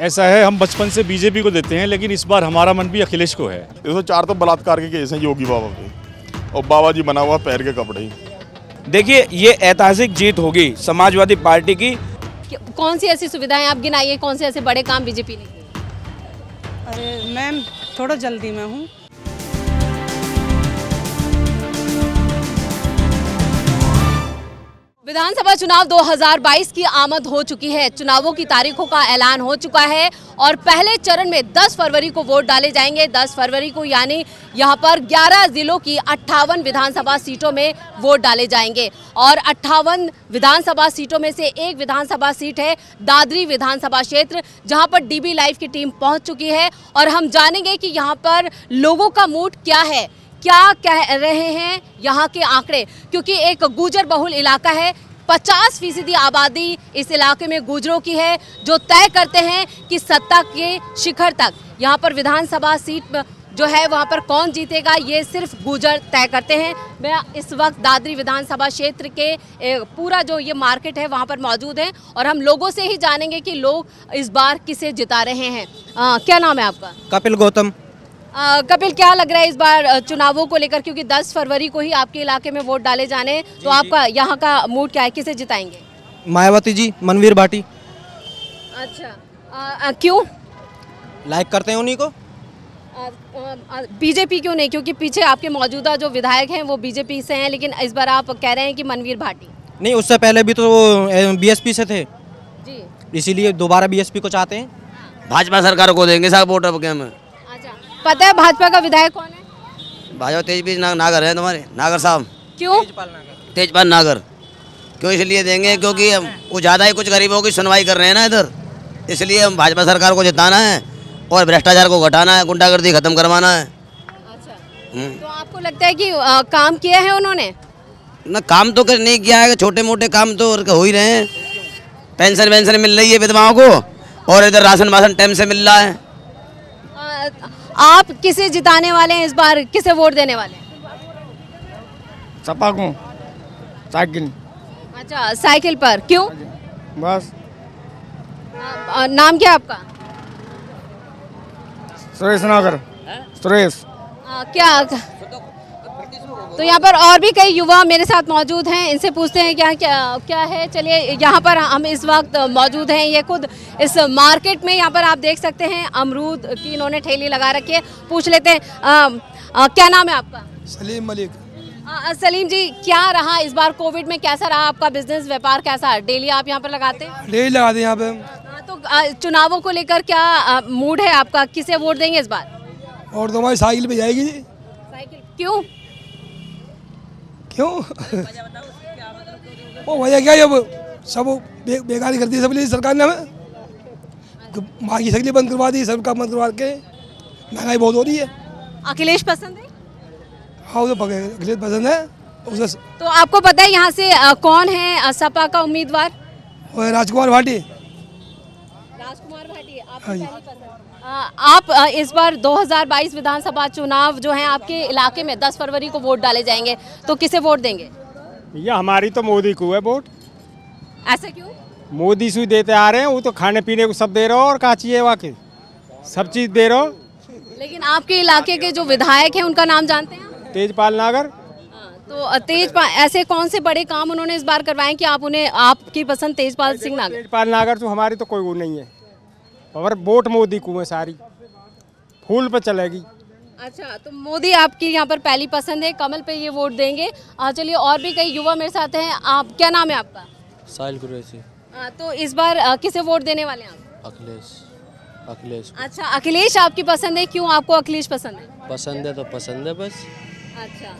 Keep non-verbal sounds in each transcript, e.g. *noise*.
ऐसा है हम बचपन से बीजेपी को देते हैं लेकिन इस बार हमारा मन भी अखिलेश को है। एक सौ चार तो बलात्कार के केस हैं योगी बाबा के। और बाबा जी बना हुआ पैर के कपड़े। ही देखिए ये ऐतिहासिक जीत होगी समाजवादी पार्टी की। कौन सी ऐसी सुविधाएँ आप गिनाइए कौन से ऐसे बड़े काम बीजेपी ने अरे मैम थोड़ा जल्दी में हूँ। विधानसभा चुनाव 2022 की आमद हो चुकी है। चुनावों की तारीखों का ऐलान हो चुका है और पहले चरण में 10 फरवरी को वोट डाले जाएँगे। 10 फरवरी को यानी यहाँ पर 11 जिलों की अट्ठावन विधानसभा सीटों में वोट डाले जाएँगे और अट्ठावन विधानसभा सीटों में से एक विधानसभा सीट है दादरी विधानसभा क्षेत्र, जहाँ पर डीबी लाइव की टीम पहुँच चुकी है और हम जानेंगे कि यहाँ पर लोगों का मूड क्या है, क्या कह रहे हैं यहाँ के आंकड़े, क्योंकि एक गुजर बहुल इलाका है 50 फ़ीसदी आबादी इस इलाके में गुजरों की है जो तय करते हैं कि सत्ता के शिखर तक। यहाँ पर विधानसभा सीट जो है वहाँ पर कौन जीतेगा ये सिर्फ़ गुजर तय करते हैं। मैं इस वक्त दादरी विधानसभा क्षेत्र के पूरा जो ये मार्केट है वहाँ पर मौजूद है और हम लोगों से ही जानेंगे कि लोग इस बार किसे जिता रहे हैं। आ, क्या नाम है आपका? कपिल गौतम। अ, कपिल क्या लग रहा है इस बार चुनावों को लेकर? क्योंकि 10 फरवरी को ही आपके इलाके में वोट डाले जाने तो आपका यहाँ का मूड क्या है? किसे जिताएँगे? मायावती जी मनवीर भाटी। अच्छा। क्यों? लाइक करते हैं उन्हीं को। बीजेपी क्यों नहीं? क्योंकि पीछे आपके मौजूदा जो विधायक हैं वो बीजेपी से हैं लेकिन इस बार आप कह रहे हैं कि मनवीर भाटी। नहीं उससे पहले भी तो बीएसपी से थे। जी। इसीलिए दोबारा बीएसपी को चाहते हैं। भाजपा सरकार को देंगे साहब वोट अब क्या में? पता है भाजपा का विधायक कौन है? भाजपा तेज बीज ना, नागर है तुम्हारे? नागर साहब। क्यों? तेजपाल नागर। क्यों इसलिए देंगे? क्योंकि हम वो ज़्यादा ही कुछ गरीबों की सुनवाई कर रहे हैं ना इधर। इसलिए हम भाजपा सरकार को जिताना है और भ्रष्टाचार को घटाना है गुंडागर्दी खत्म करवाना है। अच्छा। हम्म। तो आपको लगता है कि अ, काम किया है उन्होंने? ना काम तो कर नहीं किया है छोटे मोटे काम तो हो ही रहे हैं। पेंशन वेंशन मिल रही है विधवाओं को और इधर राशन वासन टाइम से मिल रहा है। आप किसे जिताने वाले हैं इस बार? किसे वोट देने वाले हैं? सपा को। साइकिल। अच्छा साइकिल पर। क्यों? बस। अ, नाम क्या आपका? सुरेश नागर। सुरेश। अ, क्या? तो यहाँ पर और भी कई युवा मेरे साथ मौजूद हैं। इनसे पूछते हैं क्या क्या क्या है? चलिए यहाँ पर हम इस वक्त मौजूद हैं। ये खुद इस मार्केट में यहाँ पर आप देख सकते हैं अमरूद की इन्होंने ठेली लगा रखी है। पूछ लेते हैं अ, अ, क्या नाम है आपका? सलीम मलिक। अ, सलीम जी क्या रहा इस बार कोविड में? कैसा रहा आपका बिज़नेस व्यापार कैसा? डेली आप यहाँ पर लगाते हैं? डेली लगाते यहाँ पे। तो चुनावों को लेकर क्या मूड है आपका? किसे वोट देंगे इस बार? और तो हमारी साइकिल पे जाएगी जी। साइकिल क्यों? क्यों? *laughs* वो वजह क्या है अब सब बे, बेकारी कर दी सब लिए सरकार ने हमें? माँ की साइकिल बंद करवा दी सब काम बंद करवा के। महँगाई बहुत हो रही है। अखिलेश पसंद है? हाँ वो तो अखिलेश पसंद है। उसका तो आपको पता है यहाँ से कौन है सपा का उम्मीदवार? राजकुमार भाटी। राजकुमार भाटी जी। आप इस बार 2022 विधानसभा चुनाव जो है आपके इलाके में 10 फरवरी को वोट डाले जाएँगे तो किसे वोट देंगे? भैया हमारी तो मोदी को है वोट। ऐसे क्यों? मोदी से देते आ रहे हैं वो तो खाने पीने को सब दे रहे हो और का चाहिए वाकई सब चीज़ दे रहे हो। लेकिन आपके इलाके के जो विधायक हैं उनका नाम जानते हैं तेजपाल नागर। हाँ, तो अ, तेज ऐसे कौन से बड़े काम उन्होंने इस बार करवाए कि आप उन्हें आपकी पसंद तेजपाल सिंह नागर? तेजपाल नागर तो हमारी तो कोई वो नहीं है। और वोट मोदी को है सारी। फूल पे चलेगी। अच्छा तो मोदी आपकी यहाँ पर पहली पसंद है कमल पे ये वोट देंगे। चलिए और भी कई युवा मेरे साथ हैं। आप क्या नाम है आपका? साहिल कुरैशी। आ, तो इस बार आ, किसे वोट देने वाले हैं आप? अखिलेश। अखिलेश अच्छा अखिलेश आपकी पसंद है क्यों आपको अखिलेश पसंद है? पसंद है तो पसंद है बस। अच्छा।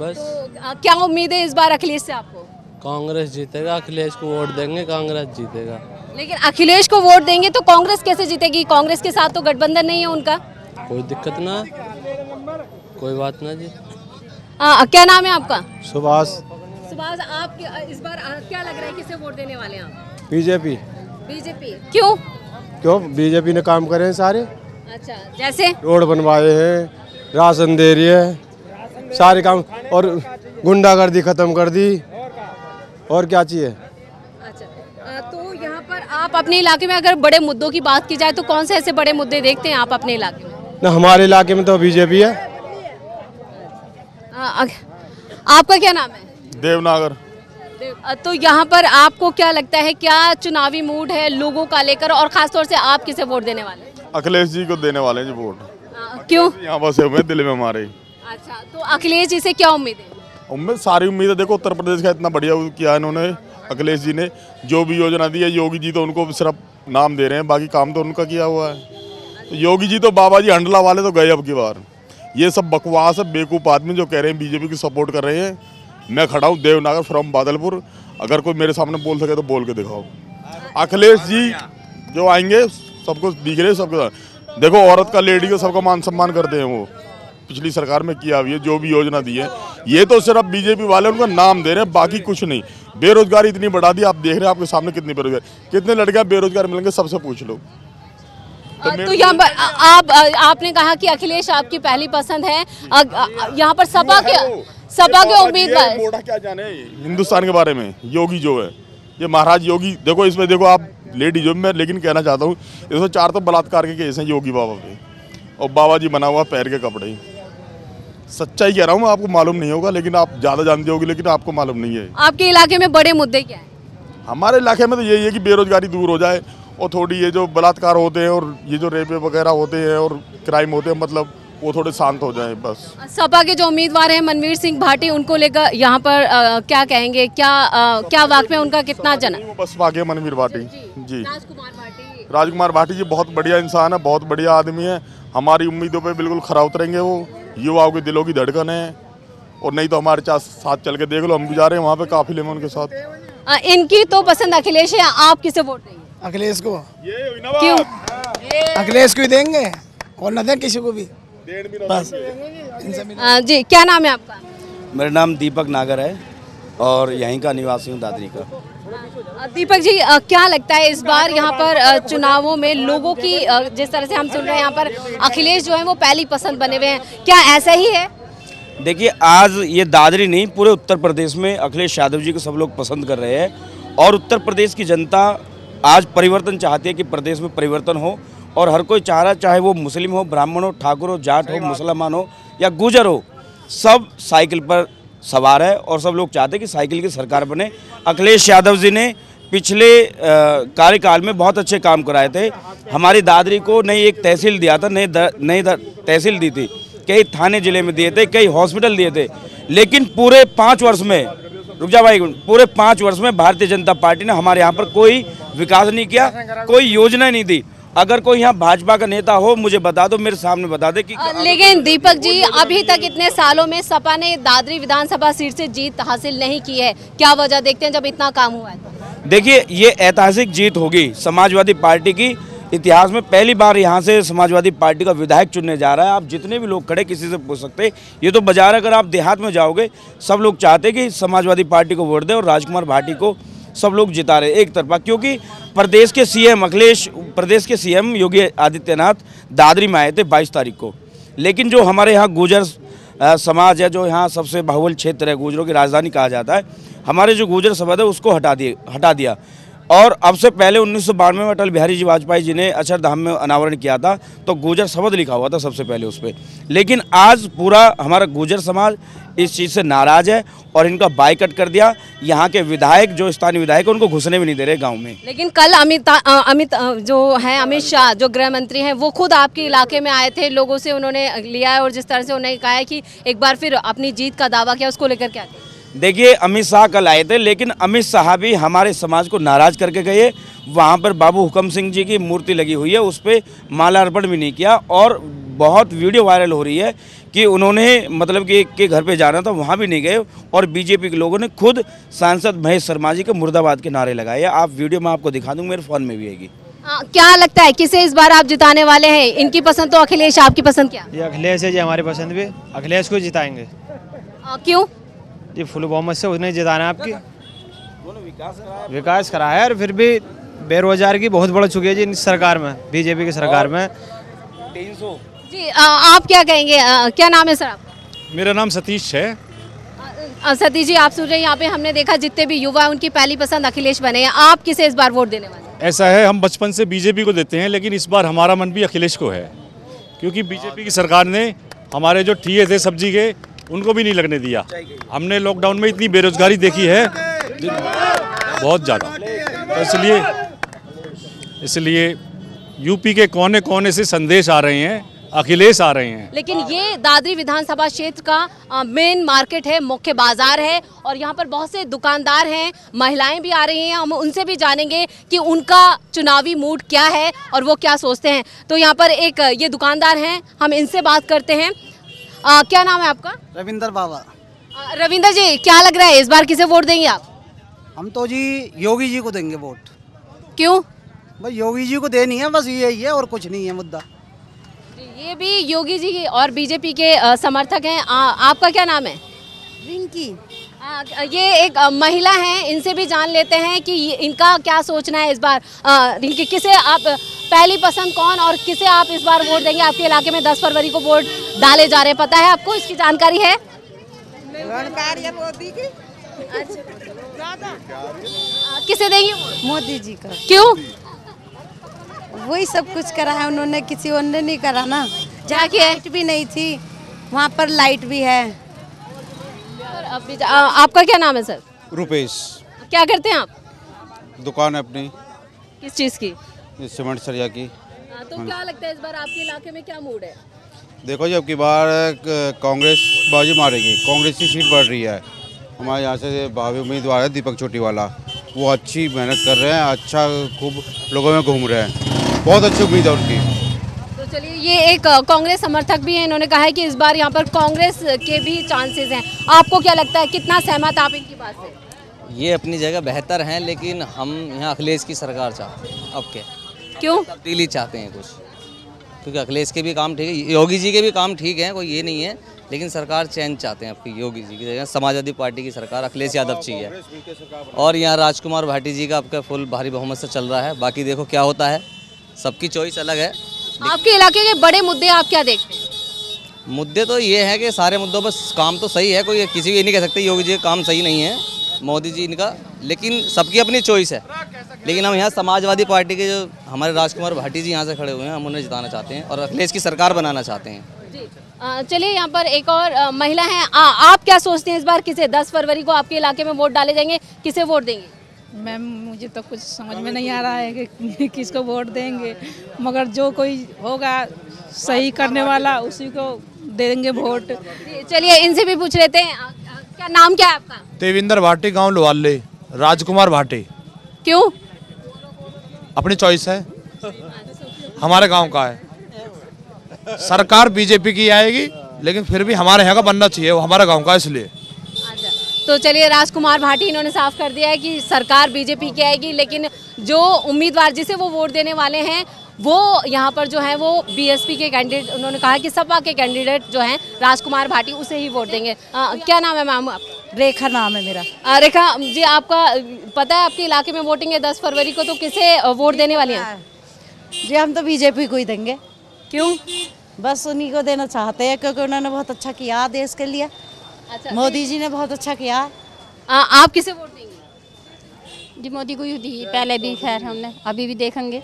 बस। तो आ, क्या उम्मीद है इस बार अखिलेश से आपको? कांग्रेस जीतेगा अखिलेश को वोट देंगे कांग्रेस जीतेगा। लेकिन अखिलेश को वोट देंगे तो कांग्रेस कैसे जीतेगी? कांग्रेस के साथ तो गठबंधन नहीं है उनका। कोई दिक्कत ना? कोई बात ना जी। आ, क्या नाम है आपका? सुभाष। सुभाष आप इस बार क्या लग रहा है किसे वोट देने वाले हैं आप? बीजेपी। बीजेपी। क्यों? क्यों? बीजेपी ने काम करे हैं सारे। अच्छा जैसे? रोड बनवाए हैं राशन दे रही है सारे काम और गुंडागर्दी खत्म कर दी। और क्या चाहिए अच्छा आ, तो यहाँ पर आप अपने इलाके में अगर बड़े मुद्दों की बात की जाए तो कौन से ऐसे बड़े मुद्दे देखते हैं आप अपने इलाके में? ना हमारे इलाके में तो बीजेपी है। आ, अग- आपका क्या नाम है? देवनागर। तो यहाँ पर आपको क्या लगता है क्या चुनावी मूड है लोगों का लेकर और खासतौर से आप किसे वोट देने वाले अखिलेश जी को देने वाले हैं जी वोट। क्यों? यहाँ बसे हुए हैं दिल्ली में हमारे। अच्छा तो अखिलेश जी से क्या उम्मीद है? उम्मीद सारी उम्मीद है देखो उत्तर प्रदेश का इतना बढ़िया किया है इन्होंने। अखिलेश जी ने जो भी योजना दी है, योगी जी तो उनको सिर्फ़ नाम दे रहे हैं, बाकी काम तो उनका किया हुआ है। तो योगी जी तो बाबा जी हंडला वाले तो गए अब की बार। ये सब बकवास है बेवकूफ़ आदमी जो कह रहे हैं, बीजेपी की सपोर्ट कर रहे हैं, मैं खड़ा हूँ देवनागर फ्रॉम बादलपुर। अगर कोई मेरे सामने बोल सके तो बोल के दिखाओ। अखिलेश जी जो आएँगे सबको दिख रहे सबको देखो, औरत का लेडी का सबका मान सम्मान करते हैं वो। पिछली सरकार में किया हुई है जो भी योजना दी है। ये तो सिर्फ़ बीजेपी वाले उनका नाम दे रहे हैं बाकी कुछ नहीं। बेरोजगारी इतनी बढ़ा दी आप देख रहे हैं आपके सामने कितनी बेरोजगारी। कितने लड़कियाँ बेरोजगार मिलेंगे सबसे पूछ लो। तो यहाँ पर आप आपने कहा कि अखिलेश आपकी पहली पसंद है। यहाँ पर सपा के सपा के उम्मीदवार। क्या जाने हिंदुस्तान के बारे में योगी जो है। ये महाराज योगी देखो इसमें देखो आप लेडी जो मैं लेकिन कहना चाहता हूँ इसमें चार तो बलात्कार के केस हैं योगी बाबा पे और बाबा जी बना हुआ पैर के कपड़े। सच्चाई कह रहा हूँ आपको मालूम नहीं होगा लेकिन आप ज़्यादा जानते होगी लेकिन आपको मालूम नहीं है। आपके इलाके में बड़े मुद्दे क्या है? हमारे इलाके में तो यही है कि बेरोजगारी दूर हो जाए और थोड़ी ये जो बलात्कार होते हैं और ये जो रेपे वगैरह होते हैं और क्राइम होते हैं मतलब वो थोड़े शांत हो जाए बस। सपा के जो उम्मीदवार हैं मनवीर सिंह भाटी उनको लेकर यहाँ पर अ, क्या कहेंगे क्या अ, क्या वाक में उनका कितना जना वो बस बाकी मनवीर भाटी। जी। राजकुमार भाटी। राजकुमार भाटी जी बहुत बढ़िया इंसान है बहुत बढ़िया आदमी है। हमारी उम्मीदों पे बिल्कुल खरा उतरेंगे वो। युवाओं के दिलों की धड़कन है। और नहीं तो हमारे साथ साथ चल के देख लो हम भी जा रहे हैं वहाँ पे काफिले में उनके साथ। अ, इनकी तो पसंद अखिलेश है आप किसे वोट देंगे? अखिलेश को। क्यों? अखिलेश को ही देंगे और न दें किसी को भी। बस। जी क्या नाम है आपका? मेरा नाम दीपक नागर है और यहीं का निवासी हूँ दादरी का। दीपक जी क्या लगता है इस बार यहाँ पर चुनावों में लोगों की जिस तरह से हम सुन रहे हैं यहाँ पर अखिलेश जो है वो पहली पसंद बने हुए हैं। क्या ऐसा ही है? देखिए आज ये दादरी नहीं पूरे उत्तर प्रदेश में अखिलेश यादव जी को सब लोग पसंद कर रहे हैं। और उत्तर प्रदेश की जनता आज परिवर्तन चाहती है कि प्रदेश में परिवर्तन हो। और हर कोई चाह रहा चाहे वो मुस्लिम हो ब्राह्मण हो ठाकुर हो जाट हो मुसलमान हो या गुजर हो सब साइकिल पर सवार है और सब लोग चाहते हैं कि साइकिल की सरकार बने। अखिलेश यादव जी ने पिछले कार्यकाल में बहुत अच्छे काम कराए थे। हमारी दादरी को नई एक तहसील दिया था, नई नई तहसील दी थी। कई थाने ज़िले में दिए थे, कई हॉस्पिटल दिए थे। लेकिन पूरे पाँच वर्ष में, रुक जा भाई, पूरे पाँच वर्ष में भारतीय जनता पार्टी ने हमारे यहाँ पर कोई विकास नहीं किया, कोई योजना नहीं दी। अगर कोई यहाँ भाजपा का नेता हो मुझे बता दो मेरे सामने बता दे कि लेकिन दीपक जी अभी तक इतने सालों में सपा ने दादरी विधानसभा सीट से जीत हासिल नहीं की है। क्या वजह देखते हैं जब इतना काम हुआ है? देखिए ये ऐतिहासिक जीत होगी समाजवादी पार्टी की। इतिहास में पहली बार यहाँ से समाजवादी पार्टी का विधायक चुनने जा रहा है। आप जितने भी लोग खड़े किसी से पूछ सकते हैं। ये तो बाज़ार अगर आप देहात में जाओगे सब लोग चाहते हैं कि समाजवादी पार्टी को वोट दें और राजकुमार भाटी को सब लोग जिता रहे एक तरफा, क्योंकि प्रदेश के सीएम अखिलेश, प्रदेश के सीएम योगी आदित्यनाथ दादरी में आए थे बाईस तारीख को। लेकिन जो हमारे यहाँ गुजर समाज है, जो यहाँ सबसे बाहुल क्षेत्र है, गुजरों की राजधानी कहा जाता है, हमारे जो गुजर समाज है, उसको हटा दिए, हटा दिया। और अब से पहले उन्नीस सौ बानवे में अटल बिहारी जी वाजपेयी जी ने अक्षरधाम में अनावरण किया था तो गुजर शब्द लिखा हुआ था सबसे पहले उस पर लेकिन आज पूरा हमारा गुजर समाज इस चीज़ से नाराज़ है और इनका बाइकट कर दिया। यहाँ के विधायक, जो स्थानीय विधायक उनको घुसने भी नहीं दे रहे गाँव में। लेकिन कल अमित अमित जो है, अमित शाह, जो गृह मंत्री हैं, वो खुद आपके इलाके में आए थे, लोगों से उन्होंने लिया है और जिस तरह से उन्होंने कहा है कि एक बार फिर अपनी जीत का दावा किया, उसको लेकर क्या? देखिए अमित शाह कल आए थे लेकिन अमित शाह भी हमारे समाज को नाराज़ करके गए। वहाँ पर बाबू हुकम सिंह जी की मूर्ति लगी हुई है उस पर मालार्पण भी नहीं किया और बहुत वीडियो वायरल हो रही है कि उन्होंने मतलब कि के घर पे जाना था वहाँ भी नहीं गए और बीजेपी के लोगों ने खुद सांसद महेश शर्मा जी के मुर्दाबाद के नारे लगाए आप वीडियो में आपको दिखा दूँ मेरे फ़ोन में भी आएगी। क्या लगता है किसे इस बार आप जिताने वाले हैं? इनकी पसंद तो अखिलेश आपकी पसंद क्या? ये अखिलेश है जी हमारी पसंद भी। अखिलेश को जिताएँगे। क्यों? जी फुल बहुमत से उसने जिताना है आपकी। विकास करा है। और फिर भी बेरोजगार की बहुत बढ़ चुकी है जी इस सरकार में बीजेपी की सरकार में। तीन सौ। जी अ, आप क्या कहेंगे? अ, क्या नाम है सर आपका? मेरा नाम सतीश है। सतीश जी आप सुन रहे हैं यहाँ पे हमने देखा जितने भी युवा हैं उनकी पहली पसंद अखिलेश बने हैं। आप किसे इस बार वोट देने वाले ऐसा है हम बचपन से बीजेपी को देते हैं लेकिन इस बार हमारा मन भी अखिलेश को है। क्योंकि बीजेपी की सरकार ने हमारे जो ठिए थे सब्ज़ी के उनको भी नहीं लगने दिया। हमने लॉकडाउन में इतनी बेरोजगारी देखी है। बहुत ज़्यादा। तो इसलिए इसलिए यूपी के कोने कोने से संदेश आ रहे हैं, अखिलेश आ रहे हैं। लेकिन ये दादरी विधानसभा क्षेत्र का मेन मार्केट है, मुख्य बाज़ार है, और यहाँ पर बहुत से दुकानदार हैं, महिलाएँ भी आ रही हैं। हम उनसे भी जानेंगे कि उनका चुनावी मूड क्या है और वो क्या सोचते हैं। तो यहाँ पर एक, ये दुकानदार हैं, हम इनसे बात करते हैं। आ, क्या नाम है आपका? रविंदर बाबा। रविंदर जी क्या लग रहा है इस बार किसे वोट देंगे आप? हम तो जी योगी जी को देंगे वोट। क्यों? भाई योगी जी को देनी है बस यही है और कुछ नहीं है मुद्दा। ये भी योगी जी और बीजेपी के समर्थक हैं। आपका क्या नाम है? रिंकी। ये एक महिला हैं इनसे भी जान लेते हैं कि इनका क्या सोचना है इस बार। रिंकी किसे आप पहली पसंद कौन और किसे आप इस बार वोट देंगे? आपके इलाके में 10 फरवरी को वोट डाले जा रहे हैं। पता है आपको? इसकी जानकारी है। मोदी की अ, किसे देंगे? मोदी जी का। क्यों? वही सब कुछ करा है उन्होंने किसी और ने नहीं करा ना। जहाँ की लाइट भी नहीं थी वहाँ पर लाइट भी है। अ, आपका क्या नाम है सर? रुपेश। क्या करते हैं आप? दुकान है अपनी। किस चीज़ की? सीमेंट सरिया की। अ, तो क्या लगता है इस बार आपके इलाके में क्या मूड है? देखो जी अब की बार कांग्रेस बाजी मारेगी। कांग्रेस की सीट बढ़ रही है। हमारे यहाँ से भावी उम्मीदवार है दीपक चोटी वाला वो अच्छी मेहनत कर रहे हैं अच्छा खूब लोगों में घूम रहे हैं। बहुत अच्छी उम्मीद है उनकी। तो चलिए ये एक कांग्रेस समर्थक भी हैं। इन्होंने कहा है कि इस बार यहाँ पर कांग्रेस के भी चांसेस हैं। आपको क्या लगता है कितना सहमत आप इनकी बात से? ये अपनी जगह बेहतर हैं लेकिन हम यहाँ अखिलेश की सरकार चाहते हैं। अब के क्यों? तब्दीली चाहते हैं कुछ। क्योंकि अखिलेश के भी काम ठीक है योगी जी के भी काम ठीक है कोई ये नहीं है लेकिन सरकार चेंज चाहते हैं आपकी योगी जी की समाजवादी पार्टी की सरकार अखिलेश यादव चाहिए और यहाँ राजकुमार भाटी जी का आपका फुल भारी बहुमत से चल रहा है। बाकी देखो क्या होता है सबकी चॉइस अलग है। आपके इलाके के बड़े मुद्दे आप क्या देखते हैं? मुद्दे तो ये है कि सारे मुद्दों पर काम तो सही है कोई किसी भी ये नहीं कह सकते योगी जी का काम सही नहीं है मोदी जी इनका लेकिन सबकी अपनी चॉइस है। लेकिन हम यहाँ समाजवादी पार्टी के जो हमारे राजकुमार भाटी जी यहाँ से खड़े हुए हैं हम उन्हें जिताना चाहते हैं और अखिलेश की सरकार बनाना चाहते हैं। चलिए यहाँ पर एक और महिला है। आ, आप क्या सोचते हैं इस बार किसे 10 फरवरी को आपके इलाके में वोट डाले जाएँगे किसे वोट देंगे? मैम मुझे तो कुछ समझ में नहीं आ रहा है कि *laughs* किसको वोट देंगे मगर जो कोई होगा सही करने वाला उसी को देंगे वोट। चलिए इनसे भी पूछ लेते हैं। क्या नाम क्या है आपका? देविंदर भाटी गाँव लोहाले राजकुमार भाटी। क्यों? अपनी चॉइस है। हमारे गाँव का है। सरकार बीजेपी की आएगी लेकिन फिर भी हमारे यहाँ का बनना चाहिए वो हमारे गाँव का इसलिए। तो चलिए राजकुमार भाटी इन्होंने साफ़ कर दिया है कि सरकार बीजेपी की आएगी लेकिन जो उम्मीदवार जिसे वो वोट देने वाले हैं वो यहाँ पर जो है वो बीएसपी के कैंडिडेट उन्होंने कहा कि सपा के कैंडिडेट जो हैं राजकुमार भाटी उसे ही वोट देंगे। अ, क्या नाम है मैम रेखा नाम है मेरा। रेखा जी आपका पता है आपके इलाके में वोटिंग है दस फरवरी को तो किसे वोट देने वाली हैं? जी हम तो बीजेपी को ही देंगे। क्यों? बस उन्हीं को देना चाहते हैं क्योंकि उन्होंने बहुत अच्छा किया देश के लिए। अच्छा। मोदी जी ने बहुत अच्छा किया। अ, आप किसे वोट देंगे? जी मोदी को ही दी पहले भी खैर हमने अभी भी देखेंगे।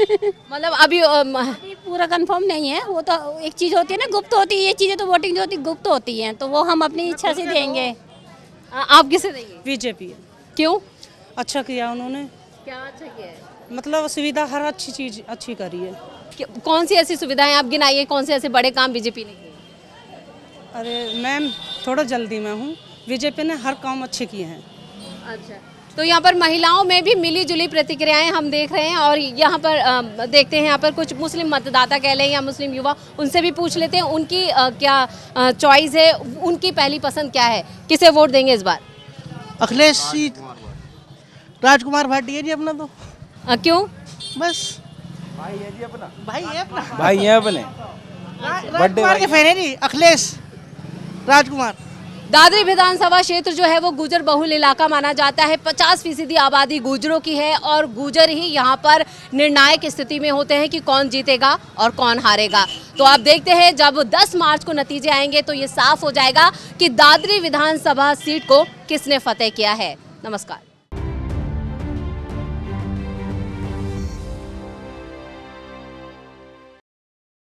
मतलब अभी अभी पूरा कंफर्म नहीं है। वो तो एक चीज़ होती है ना गुप्त होती है ये चीज़ें तो वोटिंग जो होती गुप्त होती हैं। तो वो हम अपनी इच्छा से देंगे। आप किसे देंगे? बीजेपी। क्यों? अच्छा किया उन्होंने। क्या अच्छा किया है? मतलब सुविधा हर अच्छी चीज़ अच्छी करी है। कौन सी ऐसी सुविधाएँ आप गिनाइए? कौन से ऐसे बड़े काम बीजेपी ने किए? अरे मैम थोड़ा जल्दी में हूँ। बीजेपी ने हर काम अच्छे किए हैं। अच्छा। तो यहाँ पर महिलाओं में भी मिली जुली प्रतिक्रियाएँ हम देख रहे हैं और यहाँ पर देखते हैं यहाँ पर कुछ मुस्लिम मतदाता कह लें या मुस्लिम युवा उनसे भी पूछ लेते हैं उनकी क्या चॉइस है उनकी पहली पसंद क्या है किसे वोट देंगे इस बार? अखिलेश जी राजकुमार भाटी है जी अपना तो। क्यों? बस। भाई है जी अपना भाई है अपना। भाई हैं अपने। राजकुमार के फ़ैन है जी अखिलेश राजकुमार। दादरी विधानसभा क्षेत्र जो है वो गुजर बहुल इलाका माना जाता है। 50 फ़ीसदी आबादी गुजरों की है और गुजर ही यहाँ पर निर्णायक स्थिति में होते हैं कि कौन जीतेगा और कौन हारेगा। तो आप देखते हैं, जब 10 मार्च को नतीजे आएँगे तो ये साफ़ हो जाएगा कि दादरी विधानसभा सीट को किसने फतेह किया है। नमस्कार।